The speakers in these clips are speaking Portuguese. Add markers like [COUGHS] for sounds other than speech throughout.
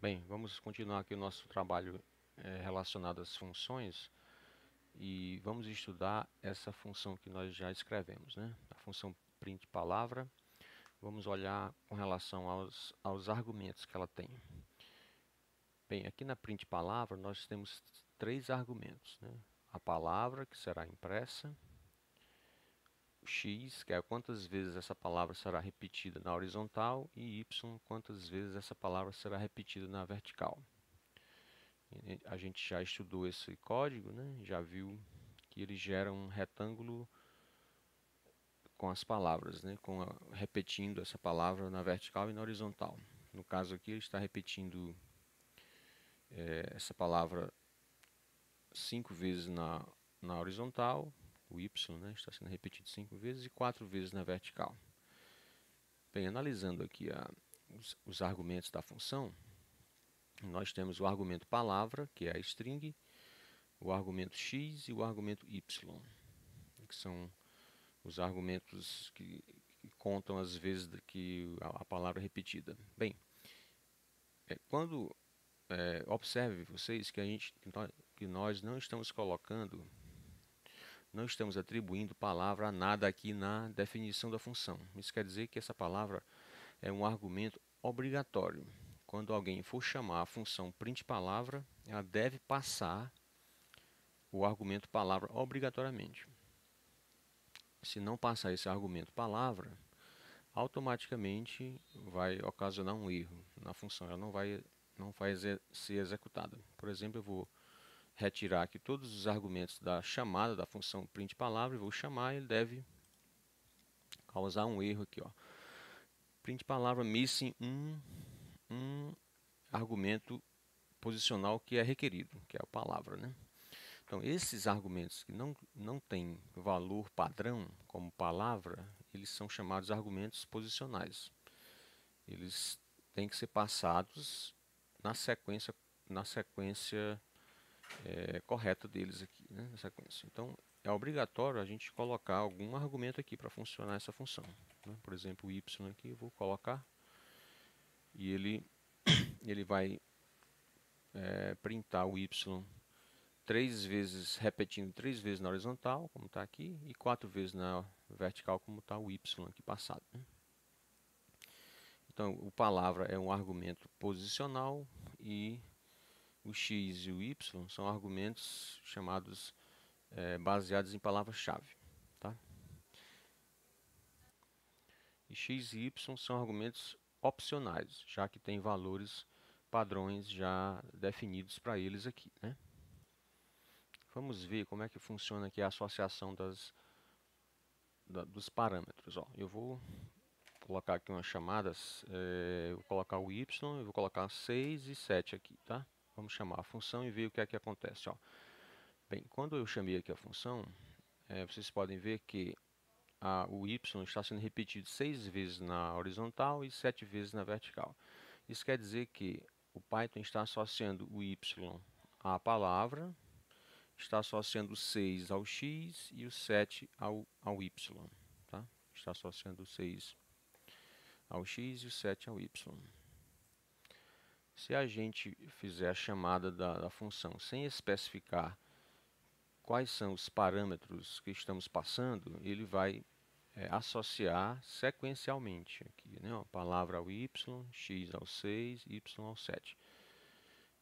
Bem, vamos continuar aqui o nosso trabalho é, relacionado às funções e vamos estudar essa função que nós já escrevemos, né? a função print palavra. Vamos olhar com relação aos, aos argumentos que ela tem. Bem, aqui na print palavra nós temos três argumentos. Né? A palavra que será impressa, x, que é quantas vezes essa palavra será repetida na horizontal, e y, quantas vezes essa palavra será repetida na vertical. A gente já estudou esse código, né? já viu que ele gera um retângulo com as palavras, né? com a, repetindo essa palavra na vertical e na horizontal. No caso aqui, ele está repetindo é, essa palavra cinco vezes na, na horizontal o y né, está sendo repetido cinco vezes e quatro vezes na vertical. Bem, analisando aqui a, os, os, argumentos da função, nós temos o argumento palavra, que é a string, o argumento x e o argumento y, que são os argumentos que, que contam as vezes que a, a palavra é repetida. Bem, é, quando é, observe vocês que a gente que nós não estamos colocando não estamos atribuindo palavra a nada aqui na definição da função. Isso quer dizer que essa palavra é um argumento obrigatório. Quando alguém for chamar a função print palavra, ela deve passar o argumento palavra obrigatoriamente. Se não passar esse argumento palavra, automaticamente vai ocasionar um erro na função. Ela não vai, não vai ser executada. Por exemplo, eu vou retirar aqui todos os argumentos da chamada da função print palavra vou chamar, ele deve causar um erro aqui, ó. Print palavra missing um, um argumento posicional que é requerido, que é a palavra, né? Então, esses argumentos que não, não têm valor padrão como palavra, eles são chamados argumentos posicionais. Eles têm que ser passados na sequência, na sequência é, correta deles aqui né, na sequência. Então é obrigatório a gente colocar algum argumento aqui para funcionar essa função. Né? Por exemplo, o y aqui eu vou colocar e ele, [COUGHS] ele vai é, printar o y três vezes, repetindo três vezes na horizontal, como está aqui, e quatro vezes na vertical, como está o y aqui passado. Né? Então, o palavra é um argumento posicional e o x e o y são argumentos chamados é, baseados em palavras-chave. Tá? E x e y são argumentos opcionais, já que tem valores padrões já definidos para eles aqui. Né? Vamos ver como é que funciona aqui a associação das, da, dos parâmetros. Ó, eu vou colocar aqui umas chamadas, é, vou colocar o y, eu vou colocar 6 e 7 aqui, tá? Vamos chamar a função e ver o que é que acontece. Ó. Bem, quando eu chamei aqui a função, é, vocês podem ver que a, o y está sendo repetido seis vezes na horizontal e sete vezes na vertical. Isso quer dizer que o Python está associando o y à palavra, está associando o 6 ao x e o 7 ao, ao y. Tá? Está associando o 6 ao x e o 7 ao y. Se a gente fizer a chamada da, da função sem especificar quais são os parâmetros que estamos passando, ele vai é, associar sequencialmente aqui, né, a palavra ao y, x ao 6, y ao 7.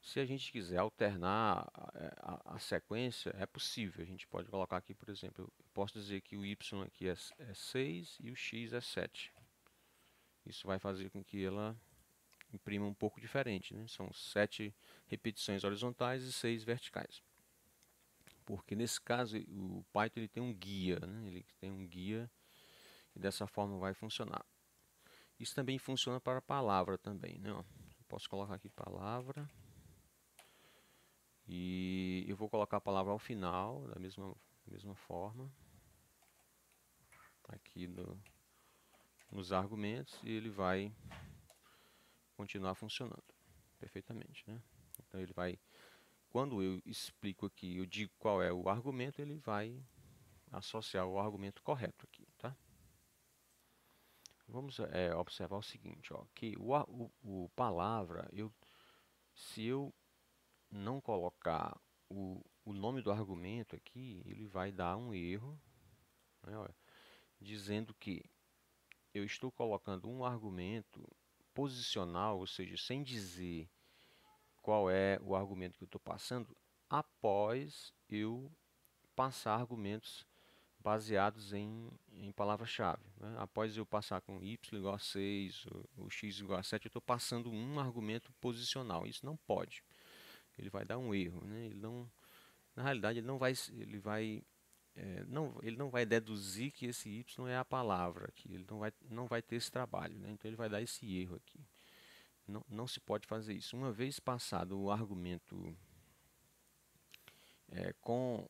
Se a gente quiser alternar a, a, a, sequência, é possível. A gente pode colocar aqui, por exemplo, eu posso dizer que o y aqui é, é 6 e o x é 7. Isso vai fazer com que ela imprima um pouco diferente. Né? São sete repetições horizontais e seis verticais. Porque nesse caso o Python ele tem um guia, né? ele tem um guia e dessa forma vai funcionar. Isso também funciona para palavra também. Né? Posso colocar aqui palavra. E eu vou colocar a palavra ao final, da mesma, mesma forma. Aqui no, nos argumentos. E ele vai continuar funcionando perfeitamente. Né? Então ele vai, quando eu explico aqui, eu digo qual é o argumento, ele vai associar o argumento correto aqui. Tá? Vamos é, observar o seguinte, ó, que o, o, o palavra, eu, Se eu não colocar o, o nome do argumento aqui, ele vai dar um erro, né, dizendo que eu estou colocando um argumento posicional, ou seja, sem dizer qual é o argumento que eu estou passando, após eu passar argumentos baseados em, em palavra-chave. Né? Após eu passar com y igual a 6, ou, x igual a 7, eu estou passando um argumento posicional. Isso não pode. Ele vai dar um erro. Né? Ele não, na realidade, ele não vai, ele vai, é, não, ele não vai deduzir que esse y é a palavra aqui. Ele não vai, não vai ter esse trabalho. Né? Então ele vai dar esse erro aqui. Não, não se pode fazer isso. Uma vez passado o argumento é, com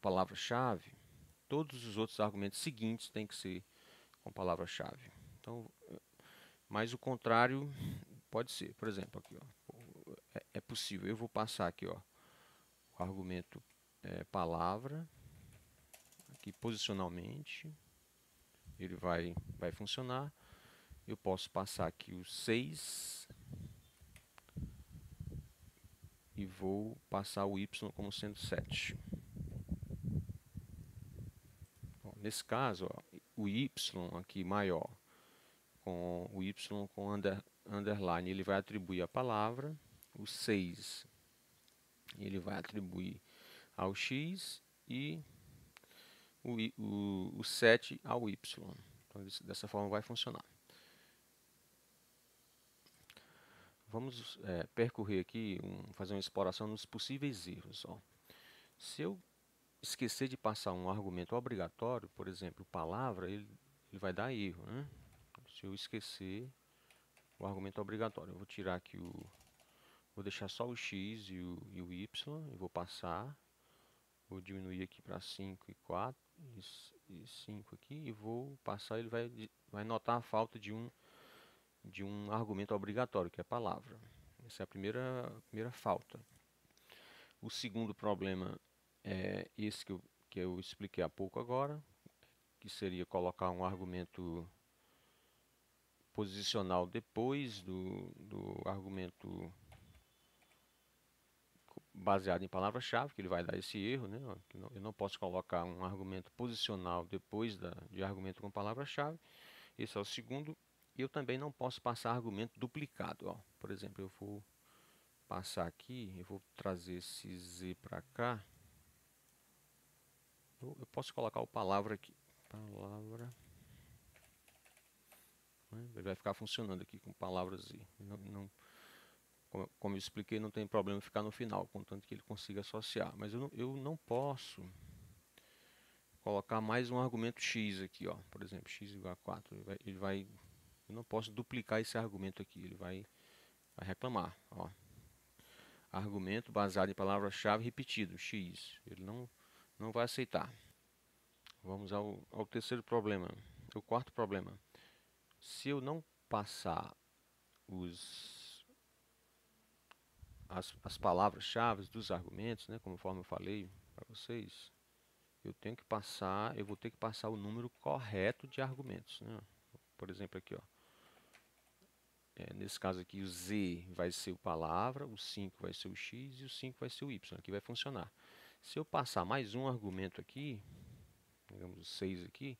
palavra-chave, todos os outros argumentos seguintes têm que ser com palavra-chave. Então, mas o contrário pode ser. Por exemplo, aqui, ó, é, é possível. Eu vou passar aqui, ó, o argumento é, palavra, aqui posicionalmente, ele vai, vai funcionar. Eu posso passar aqui o 6 e vou passar o y como sendo 7. Bom, nesse caso, ó, o y aqui maior, com o y com under, underline, ele vai atribuir a palavra, o 6 ele vai atribuir ao x e o, o, o 7 ao y. Então, dessa forma vai funcionar. Vamos é, percorrer aqui, um, fazer uma exploração nos possíveis erros. Ó. Se eu esquecer de passar um argumento obrigatório, por exemplo, palavra, ele, ele vai dar erro. Né? Se eu esquecer o argumento obrigatório, eu vou tirar aqui o... Vou deixar só o x e o, e o y, e vou passar. Vou diminuir aqui para 5 e 4, e 5 aqui, e vou passar, ele vai, vai notar a falta de um de um argumento obrigatório, que é a palavra. Essa é a primeira, a primeira falta. O segundo problema é esse que eu, que eu expliquei há pouco agora, que seria colocar um argumento posicional depois do, do argumento baseado em palavra-chave, que ele vai dar esse erro, né? eu não posso colocar um argumento posicional depois da, de argumento com palavra-chave. Esse é o segundo eu também não posso passar argumento duplicado. Ó. Por exemplo, eu vou passar aqui, eu vou trazer esse z para cá. Eu, eu, posso colocar o palavra aqui. Palavra. Né? Ele vai ficar funcionando aqui com palavra z. Não, não, como, como eu expliquei, não tem problema ficar no final, contanto que ele consiga associar. Mas eu não, eu não posso colocar mais um argumento x aqui, ó. Por exemplo, x igual a 4. Ele vai, ele vai eu não posso duplicar esse argumento aqui, ele vai, vai reclamar. Ó. Argumento baseado em palavra-chave repetido, x. Ele não, não vai aceitar. Vamos ao, ao terceiro problema. O quarto problema. Se eu não passar os, as, as palavras-chave dos argumentos, né, conforme eu falei para vocês, eu tenho que passar, eu vou ter que passar o número correto de argumentos. Né? Por exemplo, aqui, ó. É, nesse caso aqui, o Z vai ser o palavra, o 5 vai ser o X e o 5 vai ser o Y. Aqui vai funcionar. Se eu passar mais um argumento aqui, digamos o 6 aqui,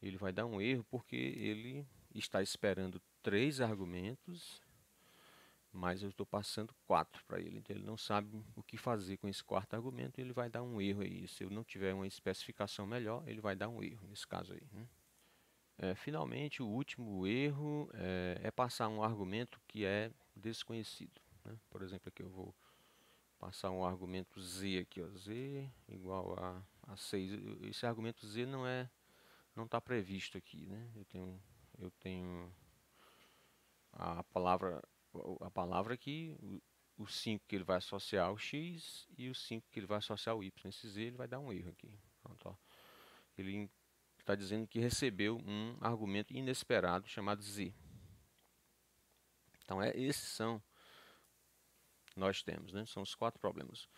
ele vai dar um erro porque ele está esperando três argumentos, mas eu estou passando quatro para ele. Então ele não sabe o que fazer com esse quarto argumento, ele vai dar um erro aí. Se eu não tiver uma especificação melhor, ele vai dar um erro nesse caso aí. Né? É, finalmente, o último erro é, é, passar um argumento que é desconhecido. Né? Por exemplo, aqui eu vou passar um argumento z aqui, ó, z igual a, a 6. Esse argumento z não é não está previsto aqui, né? Eu tenho eu tenho a palavra a palavra aqui, o 5 que ele vai associar ao x e o 5 que ele vai associar ao y. Esse z ele vai dar um erro aqui. Pronto, ó. Ele está dizendo que recebeu um argumento inesperado chamado z. Então, é, esses são nós temos, né? São os quatro problemas.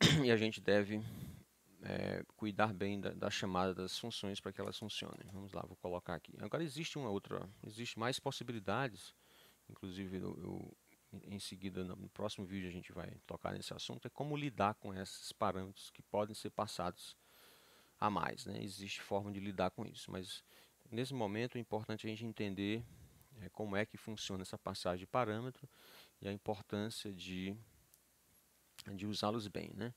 [COUGHS] E a gente deve é, cuidar bem da, da, chamada das funções para que elas funcionem. Vamos lá, vou colocar aqui. Agora existe uma outra, existe mais possibilidades. Inclusive eu, eu em seguida no próximo vídeo a gente vai tocar nesse assunto, é como lidar com esses parâmetros que podem ser passados a mais. Né? Existe forma de lidar com isso, mas nesse momento é importante a gente entender é, como é que funciona essa passagem de parâmetro e a importância de, de usá-los bem. Né?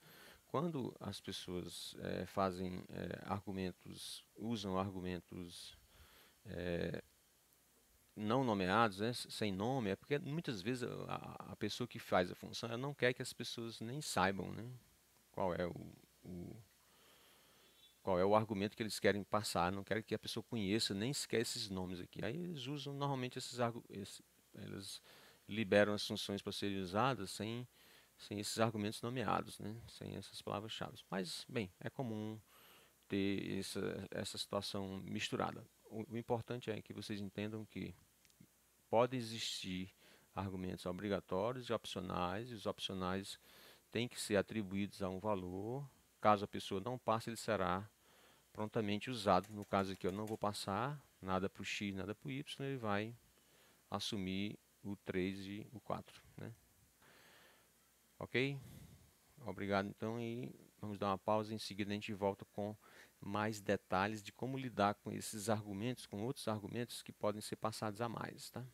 Quando as pessoas é, fazem é, argumentos, usam argumentos é, não nomeados, né, sem nome, é porque muitas vezes a, a, pessoa que faz a função ela não quer que as pessoas nem saibam né, qual é o, o, qual é o argumento que eles querem passar, não querem que a pessoa conheça nem sequer esses nomes aqui. Aí eles usam normalmente esses argumentos, eles liberam as funções para serem usadas sem, sem esses argumentos nomeados, né, sem essas palavras-chave. Mas, bem, é comum ter essa, essa situação misturada o, o importante é que vocês entendam que pode existir argumentos obrigatórios e opcionais, e os opcionais têm que ser atribuídos a um valor. Caso a pessoa não passe, ele será prontamente usado. No caso aqui, eu não vou passar nada para o x, nada para o y, ele vai assumir o 3 e o 4. Né? Ok? Obrigado então e vamos dar uma pausa. Em seguida a gente volta com mais detalhes de como lidar com esses argumentos, com outros argumentos que podem ser passados a mais. Tá?